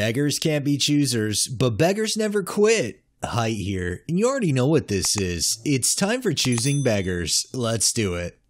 Beggars can't be choosers, but beggars never quit. HE1T here, and you already know what this is. It's time for choosing beggars. Let's do it.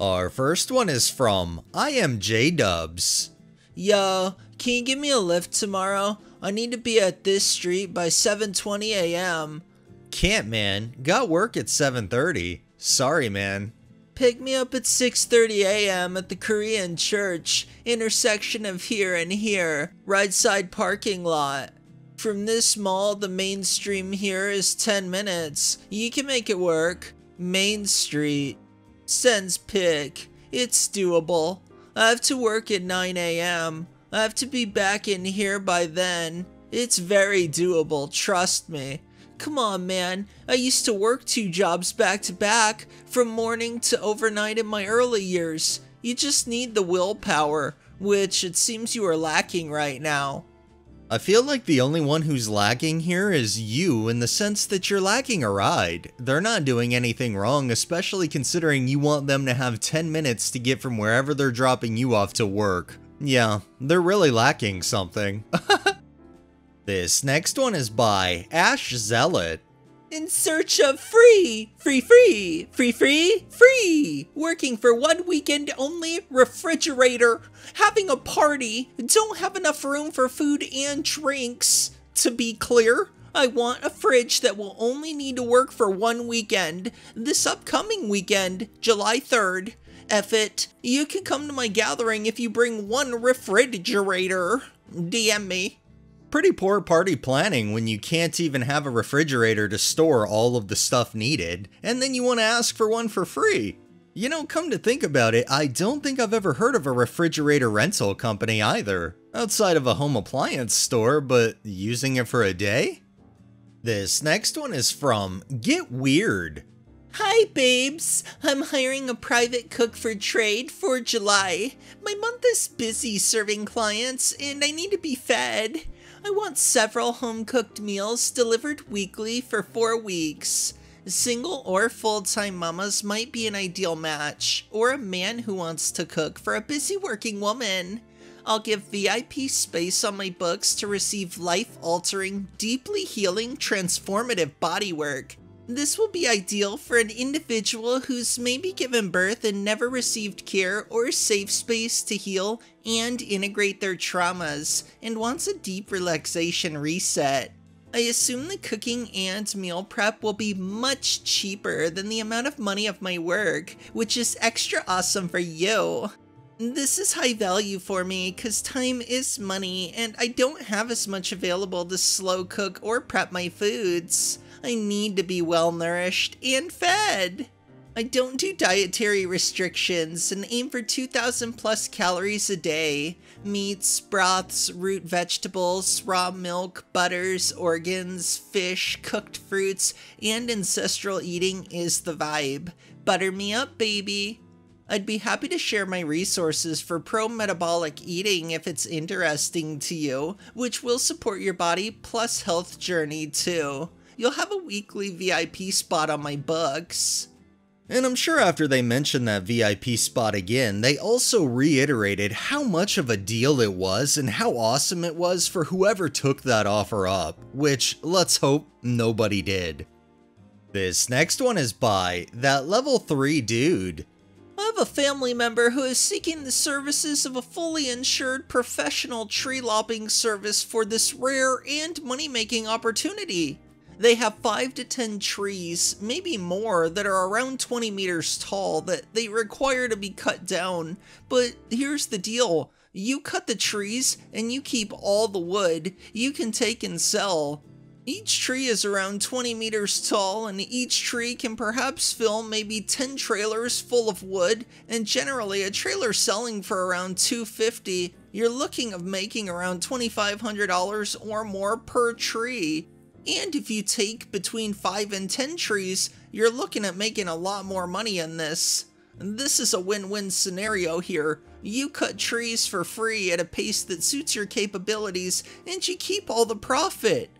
Our first one is from I am J Dubs. Yo, can you give me a lift tomorrow? I need to be at this street by 7:20 a.m. Can't man, got work at 7:30. Sorry man. Pick me up at 6:30 a.m. at the Korean church, intersection of here and here, right side parking lot. From this mall, the mainstream here is 10 minutes. You can make it work. Main Street. Sends pick. It's doable. I have to work at 9 a.m. I have to be back in here by then. It's very doable, trust me. Come on, man. I used to work two jobs back to back, from morning to overnight in my early years. You just need the willpower, which it seems you are lacking right now. I feel like the only one who's lacking here is you in the sense that you're lacking a ride. They're not doing anything wrong, especially considering you want them to have 10 minutes to get from wherever they're dropping you off to work. Yeah, they're really lacking something. this next one is by Ash Zealot. In search of free, free, free, free, free, free. Working for one weekend only, refrigerator, having a party, don't have enough room for food and drinks. To be clear, I want a fridge that will only need to work for one weekend, this upcoming weekend, July 3rd. F it, you can come to my gathering if you bring one refrigerator. DM me. Pretty poor party planning when you can't even have a refrigerator to store all of the stuff needed, and then you want to ask for one for free. You know, come to think about it, I don't think I've ever heard of a refrigerator rental company either, outside of a home appliance store, but using it for a day? This next one is from Get Weird. Hi, babes. I'm hiring a private cook for trade for July. My month is busy serving clients, and I need to be fed. I want several home cooked meals delivered weekly for four weeks. Single or full time mamas might be an ideal match, or a man who wants to cook for a busy working woman. I'll give VIP space on my books to receive life altering, deeply healing, transformative bodywork. This will be ideal for an individual who's maybe given birth and never received care or safe space to heal and integrate their traumas and wants a deep relaxation reset. I assume the cooking and meal prep will be much cheaper than the amount of money of my work, which is extra awesome for you. This is high value for me because time is money and I don't have as much available to slow cook or prep my foods. I need to be well nourished and fed. I don't do dietary restrictions and aim for 2,000 plus calories a day. Meats, broths, root vegetables, raw milk, butters, organs, fish, cooked fruits, and ancestral eating is the vibe. Butter me up, baby. I'd be happy to share my resources for pro metabolic eating if it's interesting to you, which will support your body plus health journey too. You'll have a weekly VIP spot on my books. And I'm sure after they mentioned that VIP spot again, they also reiterated how much of a deal it was and how awesome it was for whoever took that offer up, which let's hope nobody did. This next one is by that level 3 dude. I have a family member who is seeking the services of a fully insured professional tree lopping service for this rare and money making opportunity. They have 5 to 10 trees, maybe more, that are around 20 meters tall that they require to be cut down. But here's the deal. You cut the trees and you keep all the wood you can take and sell. Each tree is around 20 meters tall, and each tree can perhaps fill maybe 10 trailers full of wood, and generally a trailer selling for around 250 you're looking of making around $2,500 or more per tree. And if you take between 5 and 10 trees, you're looking at making a lot more money in this. This is a win-win scenario here. You cut trees for free at a pace that suits your capabilities, and you keep all the profit.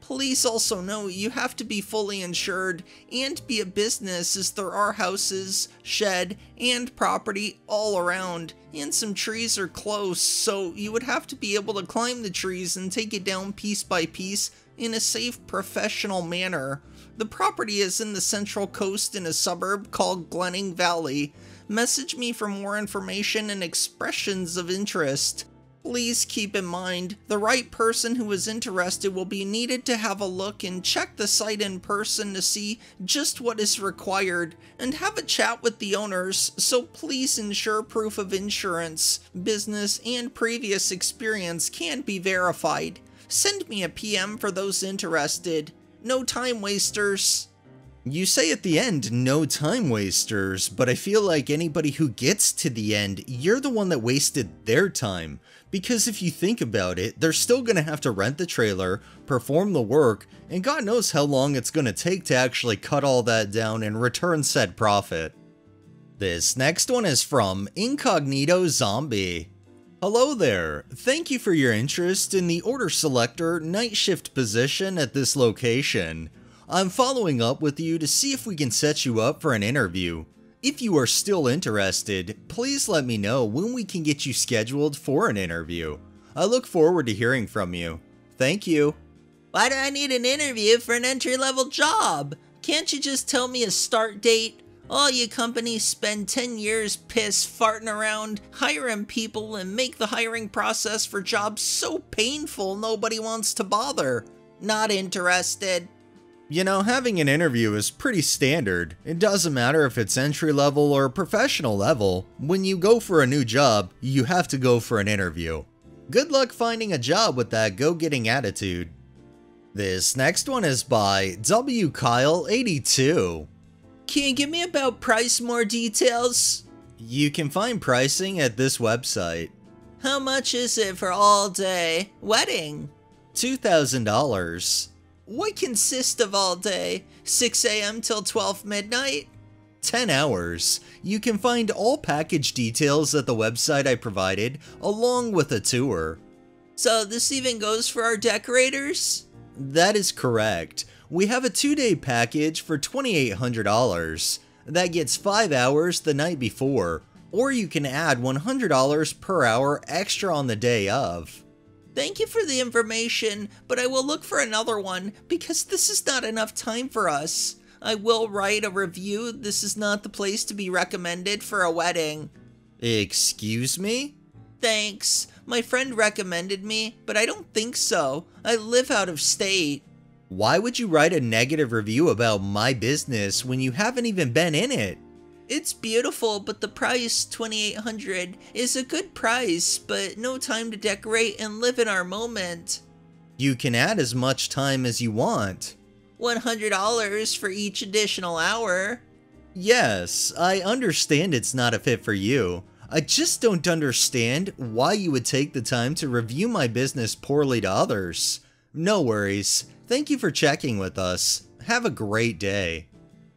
Please also know you have to be fully insured and be a business as there are houses, shed, and property all around, and some trees are close, so you would have to be able to climb the trees and take it down piece by piece in a safe, professional manner. The property is in the Central Coast in a suburb called Glenning Valley. Message me for more information and expressions of interest. Please keep in mind, the right person who is interested will be needed to have a look and check the site in person to see just what is required and have a chat with the owners, so please ensure proof of insurance, business, and previous experience can be verified. Send me a PM for those interested. No time wasters. You say at the end, no time wasters, but I feel like anybody who gets to the end, you're the one that wasted their time. Because if you think about it, they're still gonna have to rent the trailer, perform the work, and God knows how long it's gonna take to actually cut all that down and return said profit. This next one is from Incognito Zombie. Hello there, thank you for your interest in the order selector night shift position at this location. I'm following up with you to see if we can set you up for an interview. If you are still interested, please let me know when we can get you scheduled for an interview. I look forward to hearing from you. Thank you. Why do I need an interview for an entry level job? Can't you just tell me a start date? All you companies spend 10 years piss farting around, hiring people, and make the hiring process for jobs so painful nobody wants to bother. Not interested. You know, having an interview is pretty standard. It doesn't matter if it's entry level or professional level. When you go for a new job, you have to go for an interview. Good luck finding a job with that go-getting attitude. This next one is by W. Kyle82. Can you give me about price more details? You can find pricing at this website. How much is it for all day? Wedding? $2,000. What consists of all day? 6 a.m. till 12 midnight? 10 hours. You can find all package details at the website I provided, along with a tour. So this even goes for our decorators? That is correct. We have a two-day package for $2,800. That gets 5 hours the night before, or you can add $100 per hour extra on the day of. Thank you for the information, but I will look for another one because this is not enough time for us. I will write a review. This is not the place to be recommended for a wedding. Excuse me? Thanks. My friend recommended me, but I don't think so. I live out of state. Why would you write a negative review about my business when you haven't even been in it? It's beautiful, but the price, 2800 is a good price, but no time to decorate and live in our moment. You can add as much time as you want. $100 for each additional hour. Yes, I understand it's not a fit for you. I just don't understand why you would take the time to review my business poorly to others. No worries. Thank you for checking with us. Have a great day.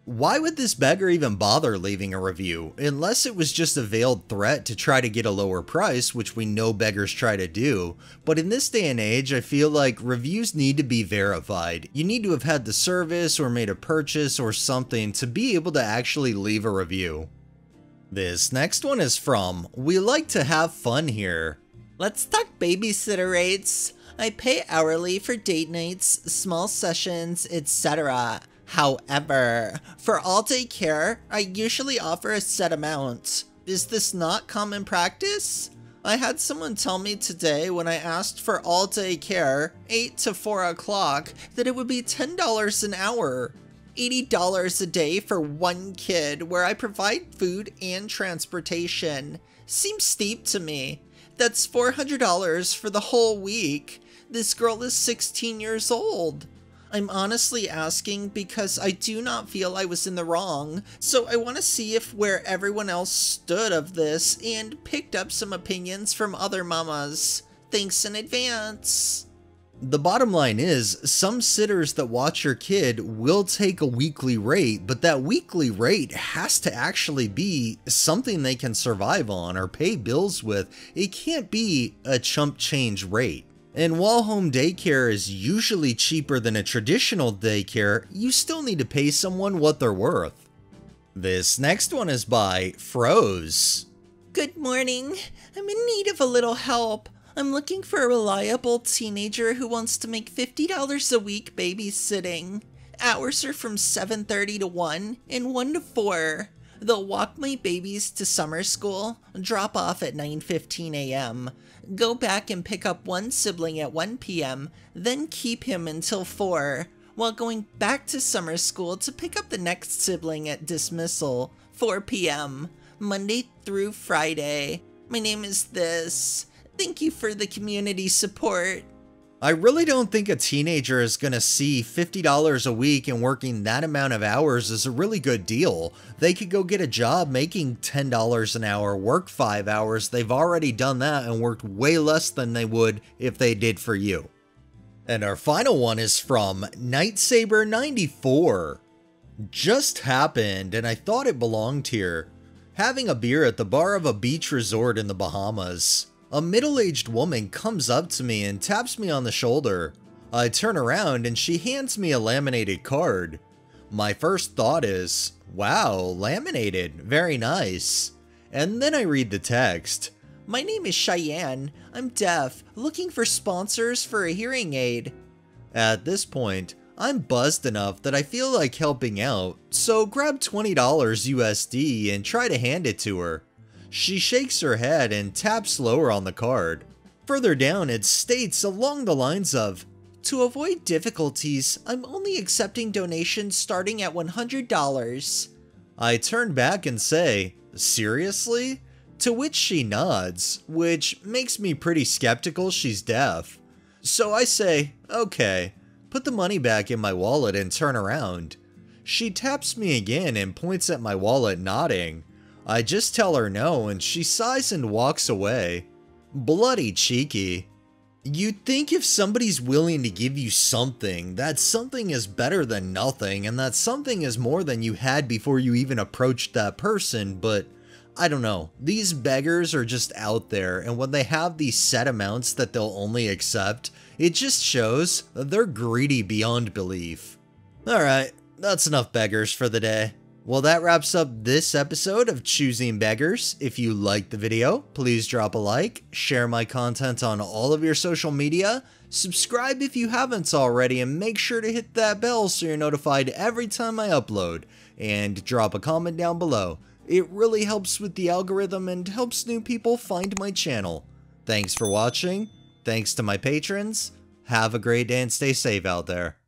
Why would this beggar even bother leaving a review, unless it was just a veiled threat to try to get a lower price, which we know beggars try to do. But in this day and age, I feel like reviews need to be verified. You need to have had the service or made a purchase or something to be able to actually leave a review. This next one is from We Like to Have Fun Here. Let's talk babysitter rates. I pay hourly for date nights, small sessions, etc. However, for all day care, I usually offer a set amount. Is this not common practice? I had someone tell me today when I asked for all day care, 8 to 4 o'clock, that it would be $10 an hour. $80 a day for one kid where I provide food and transportation. Seems steep to me. That's $400 for the whole week. This girl is 16 years old. I'm honestly asking because I do not feel I was in the wrong, so I want to see if where everyone else stood of this and picked up some opinions from other mamas. Thanks in advance. The bottom line is, some sitters that watch your kid will take a weekly rate, but that weekly rate has to actually be something they can survive on or pay bills with. It can't be a chump change rate. And while home daycare is usually cheaper than a traditional daycare, you still need to pay someone what they're worth. This next one is by Froze. Good morning. I'm in need of a little help. I'm looking for a reliable teenager who wants to make $50 a week babysitting. Hours are from 7:30 to 1 and 1 to 4. They'll walk my babies to summer school, drop off at 9:15 a.m., go back and pick up one sibling at 1 p.m., then keep him until 4, while going back to summer school to pick up the next sibling at dismissal, 4 p.m., Monday through Friday. My name is this. Thank you for the community support. I really don't think a teenager is going to see $50 a week and working that amount of hours is a really good deal. They could go get a job making $10 an hour, work 5 hours. They've already done that and worked way less than they would if they did for you. And our final one is from Nightsaber94. Just happened and I thought it belonged here. Having a beer at the bar of a beach resort in the Bahamas. A middle-aged woman comes up to me and taps me on the shoulder. I turn around and she hands me a laminated card. My first thought is, wow, laminated, very nice. And then I read the text. My name is Cheyenne. I'm deaf, looking for sponsors for a hearing aid. At this point, I'm buzzed enough that I feel like helping out, so grab $20 USD and try to hand it to her. She shakes her head and taps lower on the card. Further down, it states along the lines of, To avoid difficulties, I'm only accepting donations starting at $100. I turn back and say, Seriously? To which she nods, which makes me pretty skeptical she's deaf. So I say, okay, put the money back in my wallet and turn around. She taps me again and points at my wallet nodding. I just tell her no and she sighs and walks away. Bloody cheeky. You'd think if somebody's willing to give you something, that something is better than nothing and that something is more than you had before you even approached that person, but I don't know. These beggars are just out there and when they have these set amounts that they'll only accept, it just shows they're greedy beyond belief. Alright, that's enough beggars for the day. Well, that wraps up this episode of Choosing Beggars. If you liked the video, please drop a like, share my content on all of your social media, subscribe if you haven't already, and make sure to hit that bell so you're notified every time I upload, and drop a comment down below. It really helps with the algorithm and helps new people find my channel. Thanks for watching, thanks to my patrons, have a great day and stay safe out there.